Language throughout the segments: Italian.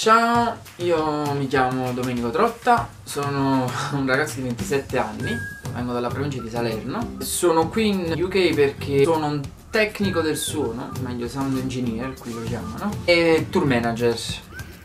Ciao, io mi chiamo Domenico Trotta, sono un ragazzo di 27 anni, vengo dalla provincia di Salerno. Sono qui in UK perché sono un tecnico del suono, meglio sound engineer, qui lo chiamano, e tour manager.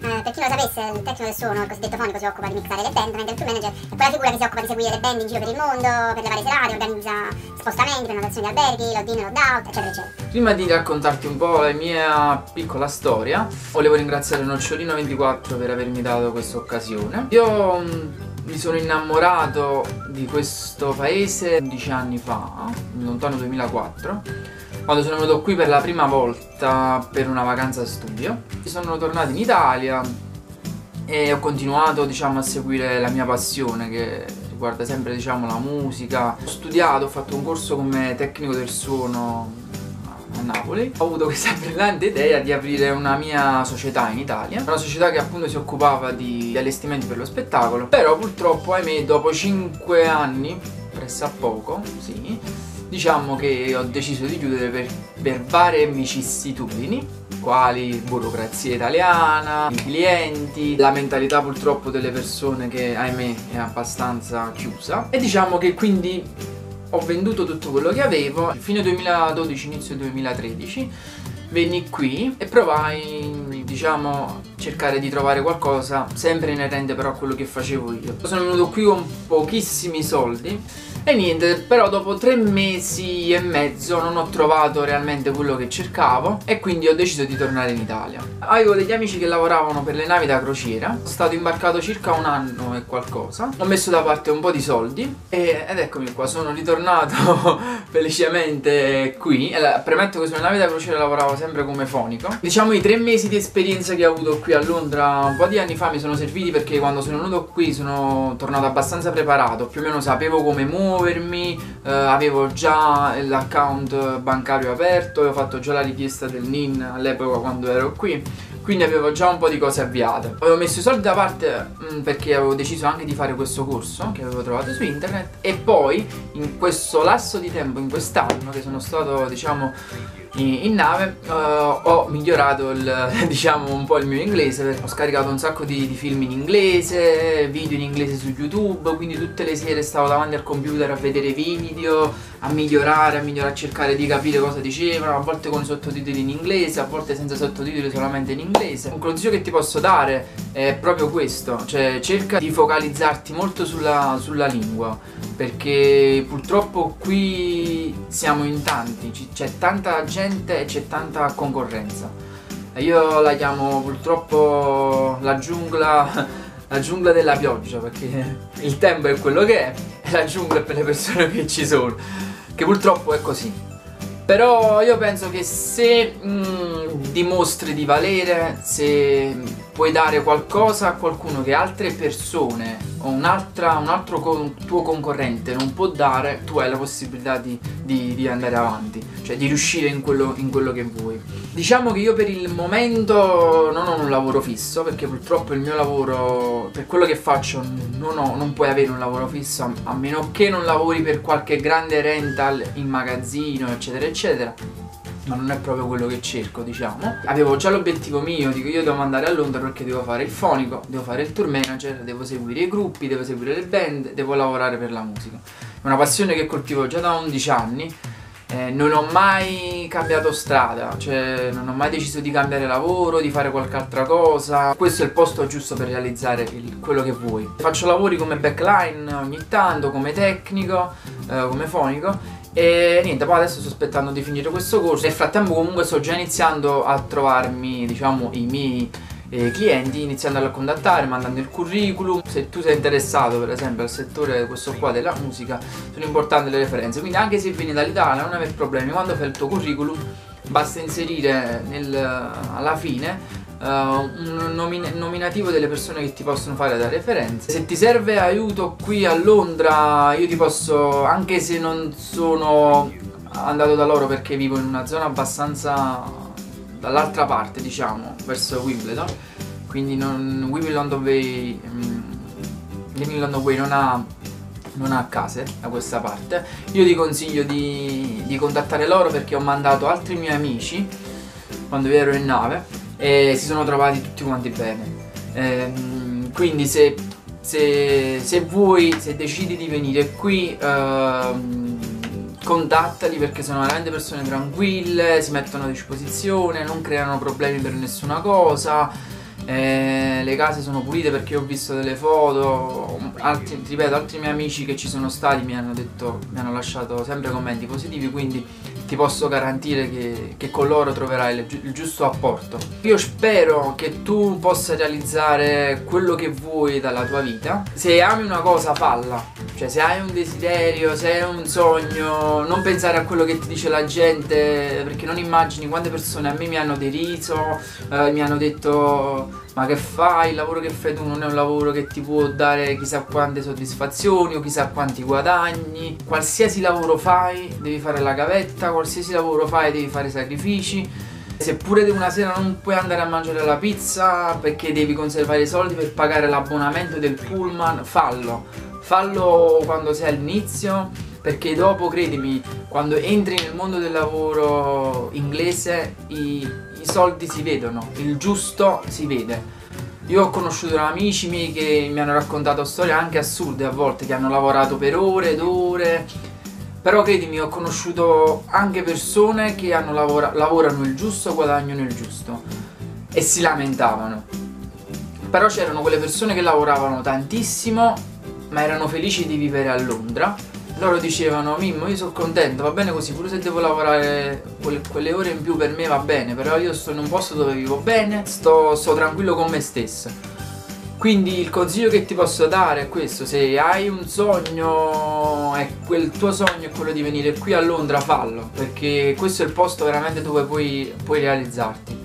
Eh, per chi lo sapesse, il tecnico del suono, il cosiddetto fonico, si occupa di mixare le band, mentre il tour manager è quella figura che si occupa di seguire le band in giro per il mondo, per le varie serate, organizza spostamenti, prenotazioni di alberghi, load in, load out, eccetera, eccetera. Prima di raccontarti un po' la mia piccola storia, volevo ringraziare Nocciolino24 per avermi dato questa occasione. Io mm, mi sono innamorato di questo paese 11 anni fa, lontano 2004 quando sono venuto qui per la prima volta per una vacanza studio. Sono tornato in Italia e ho continuato diciamo, a seguire la mia passione che riguarda sempre diciamo, la musica. Ho studiato, ho fatto un corso come tecnico del suono a Napoli. Ho avuto questa brillante idea di aprire una mia società in Italia, una società che appunto si occupava di allestimenti per lo spettacolo. Però purtroppo, ahimè, dopo 5 anni, pressappoco, sì, diciamo che ho deciso di chiudere per, per varie vicissitudini quali burocrazia italiana, i clienti, la mentalità purtroppo delle persone che ahimè è abbastanza chiusa. E diciamo che quindi ho venduto tutto quello che avevo. Fine 2012 inizio 2013 venni qui e provai diciamo cercare di trovare qualcosa. Sempre inerente però a quello che facevo io. Sono venuto qui con pochissimi soldi e niente, però dopo tre mesi e mezzo non ho trovato realmente quello che cercavo e quindi ho deciso di tornare in Italia. Avevo degli amici che lavoravano per le navi da crociera, sono stato imbarcato circa un anno e qualcosa, ho messo da parte un po' di soldi e, ed eccomi qua, sono ritornato felicemente qui. E, premetto che sulle navi da crociera lavoravo sempre come fonico. Diciamo i tre mesi di esperienza che ho avuto qui a Londra un po' di anni fa mi sono serviti perché quando sono venuto qui sono tornato abbastanza preparato, più o meno sapevo come muovere muovermi, eh, avevo già l'account bancario aperto, avevo fatto già la richiesta del NIN all'epoca quando ero qui, quindi avevo già un po' di cose avviate. Avevo messo i soldi da parte mh, mm, perché avevo deciso anche di fare questo corso che avevo trovato su internet e poi in questo lasso di tempo, in quest'anno che sono stato diciamo in, nave uh, ho migliorato il, diciamo un po' il mio inglese ho scaricato un sacco di, di, film in inglese video in inglese su youtube quindi tutte le sere stavo davanti al computer a vedere video a migliorare a migliorare a cercare di capire cosa dicevano a volte con sottotitoli in inglese a volte senza sottotitoli solamente in inglese. Un consiglio che ti posso dare è proprio questo cioè cerca di focalizzarti molto sulla, sulla lingua perché purtroppo qui siamo in tanti c'è tanta gente gente e c'è tanta concorrenza. Io la chiamo purtroppo la giungla, la giungla della pioggia perché il tempo è quello che è e la giungla è per le persone che ci sono, che purtroppo è così. Però io penso che se mh, mm, dimostri di valere, se puoi dare qualcosa a qualcuno che altre persone un, altro con, tuo concorrente non può dare, tu hai la possibilità di, di, di andare avanti, cioè di riuscire in quello, in quello, che vuoi. Diciamo che io per il momento non ho un lavoro fisso, perché purtroppo il mio lavoro, per quello che faccio, non, ho, non puoi avere un lavoro fisso a meno che non lavori per qualche grande rental in magazzino, eccetera, eccetera ma non è proprio quello che cerco, diciamo. Avevo già l'obiettivo mio, dico io devo andare a Londra perché devo fare il fonico, devo fare il tour manager, devo seguire i gruppi, devo seguire le band, devo lavorare per la musica. È una passione che coltivo già da 11 anni. Eh, non ho mai cambiato strada, cioè non ho mai deciso di cambiare lavoro, di fare qualche altra cosa. Questo è il posto giusto per realizzare il, quello che vuoi. Faccio lavori come backline ogni tanto, come tecnico, eh, come fonico e niente, poi adesso sto aspettando di finire questo corso. Nel frattempo comunque sto già iniziando a trovarmi, diciamo, i miei eh, clienti, iniziando a contattare, mandando il curriculum. Se tu sei interessato, per esempio, al settore questo qua della musica, sono importanti le referenze. Quindi anche se vieni dall'Italia non avere problemi, quando fai il tuo curriculum basta inserire nel, alla fine uh, un nomin nominativo delle persone che ti possono fare da referenze. Se ti serve aiuto qui a Londra, io ti posso, anche se non sono andato da loro perché vivo in una zona abbastanza dall'altra parte, diciamo, verso Wimbledon, quindi non, Wimbledon dove um, London Way non ha non ha case da questa parte io ti consiglio di, di contattare loro perché ho mandato altri miei amici quando ero in nave e si sono trovati tutti quanti bene. Ehm, quindi se, se, se, vuoi, se decidi di venire qui, ehm, contattali perché sono veramente persone tranquille, si mettono a disposizione, non creano problemi per nessuna cosa. Eh, le case sono pulite perché ho visto delle foto, altri, ripeto, altri miei amici che ci sono stati mi hanno detto, mi hanno lasciato sempre commenti positivi, quindi ti posso garantire che, che con loro troverai il, il, giusto apporto. Io spero che tu possa realizzare quello che vuoi dalla tua vita. Se ami una cosa, falla. Cioè, se hai un desiderio, se hai un sogno, non pensare a quello che ti dice la gente, perché non immagini quante persone a me mi hanno deriso, eh, mi hanno detto ma che fai? Il lavoro che fai tu non è un lavoro che ti può dare chissà quante soddisfazioni o chissà quanti guadagni. Qualsiasi lavoro fai, devi fare la gavetta, qualsiasi lavoro fai, devi fare sacrifici. Seppure una sera non puoi andare a mangiare la pizza perché devi conservare i soldi per pagare l'abbonamento del pullman, fallo. Fallo quando sei all'inizio perché dopo, credimi, quando entri nel mondo del lavoro inglese i, i soldi si vedono, il giusto si vede. Io ho conosciuto amici miei che mi hanno raccontato storie anche assurde a volte, che hanno lavorato per ore ed ore. Però credimi, ho conosciuto anche persone che lavora lavorano il giusto, guadagnano il giusto. E si lamentavano. Però c'erano quelle persone che lavoravano tantissimo, ma erano felici di vivere a Londra loro dicevano Mimmo io sono contento va bene così pure se devo lavorare quelle, ore in più per me va bene però io sto in un posto dove vivo bene sto, sto tranquillo con me stesso quindi il consiglio che ti posso dare è questo se hai un sogno e quel tuo sogno è quello di venire qui a Londra fallo perché questo è il posto veramente dove puoi, puoi realizzarti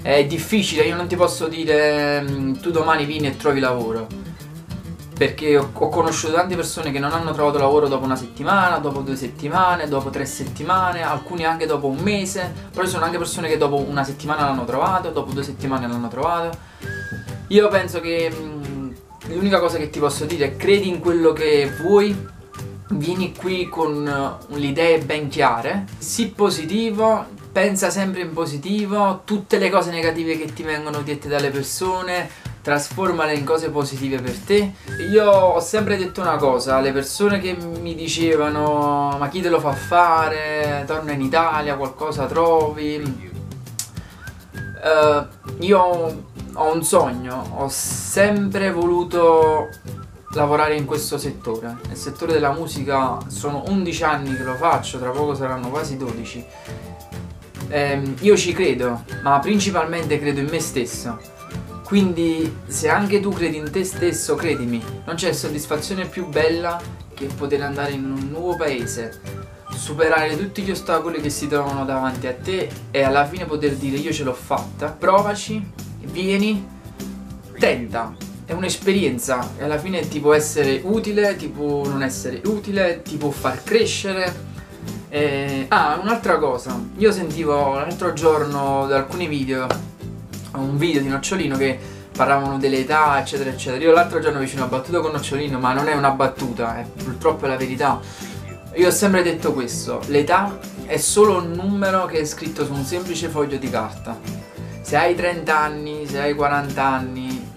è difficile io non ti posso dire mm, tu domani vieni e trovi lavoro perché ho, ho, conosciuto tante persone che non hanno trovato lavoro dopo una settimana, dopo due settimane, dopo tre settimane, alcuni anche dopo un mese, però ci sono anche persone che dopo una settimana l'hanno trovato, dopo due settimane l'hanno trovato. Io penso che mh, l'unica cosa che ti posso dire è credi in quello che vuoi, vieni qui con uh, le idee ben chiare, sii positivo, pensa sempre in positivo, tutte le cose negative che ti vengono dette dalle persone trasformale in cose positive per te. Io ho sempre detto una cosa alle persone che mi dicevano ma chi te lo fa fare, torna in Italia, qualcosa trovi. Uh, io ho un sogno, ho sempre voluto lavorare in questo settore. Nel settore della musica sono 11 anni che lo faccio, tra poco saranno quasi 12. Eh, io ci credo, ma principalmente credo in me stesso quindi se anche tu credi in te stesso, credimi, non c'è soddisfazione più bella che poter andare in un nuovo paese, superare tutti gli ostacoli che si trovano davanti a te e alla fine poter dire io ce l'ho fatta, provaci, vieni, tenta. È un'esperienza e alla fine ti può essere utile, ti può non essere utile, ti può far crescere. Eh, ah, un'altra cosa, io sentivo l'altro giorno da alcuni video un video di Nocciolino che parlavano delle età, eccetera, eccetera. Io l'altro giorno vicino una battuta con Nocciolino, ma non è una battuta, è purtroppo è la verità. Io ho sempre detto questo, l'età è solo un numero che è scritto su un semplice foglio di carta. Se hai 30 anni, se hai 40 anni,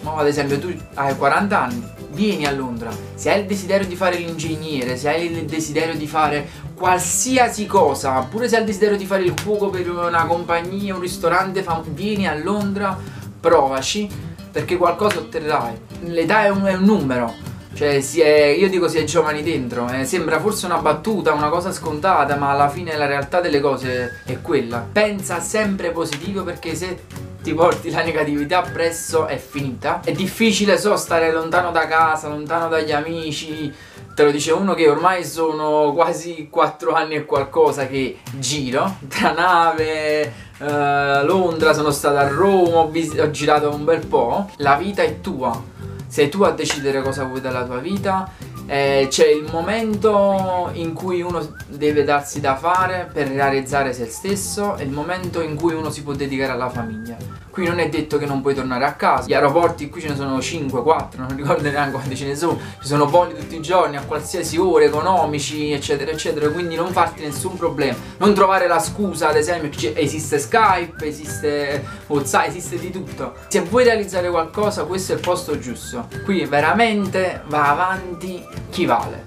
no, ad esempio tu hai 40 anni, vieni a Londra. Se hai il desiderio di fare l'ingegnere, se hai il desiderio di fare qualsiasi cosa, pure se hai il desiderio di fare il cuoco per una compagnia, un ristorante, vieni a Londra, provaci, perché qualcosa otterrai. L'età è un, è un numero. Cioè, è, io dico si è giovani dentro, eh, sembra forse una battuta, una cosa scontata, ma alla fine la realtà delle cose è quella. Pensa sempre positivo perché se ti porti la negatività appresso è finita. È difficile so stare lontano da casa, lontano dagli amici. Te lo dice uno che ormai sono quasi 4 anni e qualcosa che giro tra nave, eh, Londra, sono stato a Roma, ho, ho girato un bel po'. La vita è tua, sei tu a decidere cosa vuoi dalla tua vita eh, c'è il momento in cui uno deve darsi da fare per realizzare se stesso e il momento in cui uno si può dedicare alla famiglia. Qui non è detto che non puoi tornare a casa. Gli aeroporti qui ce ne sono 5, 4, non ricordo neanche quanti ce ne sono. Ci sono voli tutti i giorni a qualsiasi ora, economici, eccetera, eccetera. Quindi non farti nessun problema. Non trovare la scusa, ad esempio, esiste Skype, esiste WhatsApp, esiste di tutto. Se vuoi realizzare qualcosa, questo è il posto giusto. Qui veramente va avanti chi vale.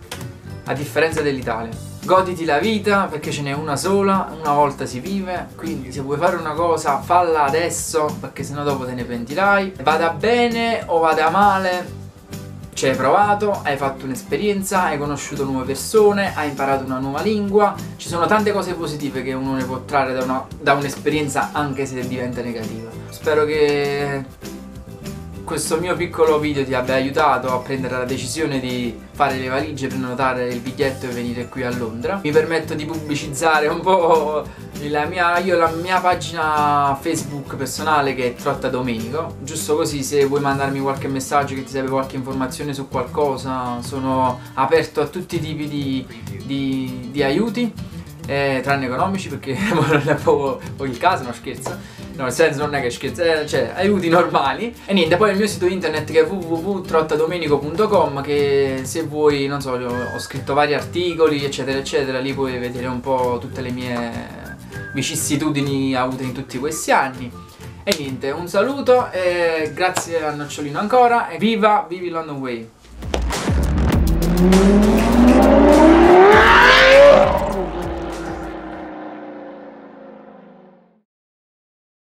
A differenza dell'Italia goditi la vita perché ce n'è una sola, una volta si vive, quindi se vuoi fare una cosa falla adesso perché sennò dopo te ne pentirai. Vada bene o vada male, ci hai provato, hai fatto un'esperienza, hai conosciuto nuove persone, hai imparato una nuova lingua, ci sono tante cose positive che uno ne può trarre da, un'esperienza anche se diventa negativa. Spero che questo mio piccolo video ti abbia aiutato a prendere la decisione di fare le valigie, prenotare il biglietto e venire qui a Londra. Mi permetto di pubblicizzare un po' la mia, io, la mia pagina Facebook personale che è Trotta Domenico, giusto così se vuoi mandarmi qualche messaggio che ti serve qualche informazione su qualcosa, sono aperto a tutti i tipi di, di, di aiuti, eh, tranne economici perché non è proprio il caso, no scherzo No, nel senso non è che scherzo, eh, cioè aiuti normali. E niente, poi il mio sito internet che è www.trottadomenico.com che se vuoi, non so, ho scritto vari articoli, eccetera, eccetera, lì puoi vedere un po' tutte le mie vicissitudini avute in tutti questi anni. E niente, un saluto e grazie a Nocciolino ancora e viva, vivi London Way!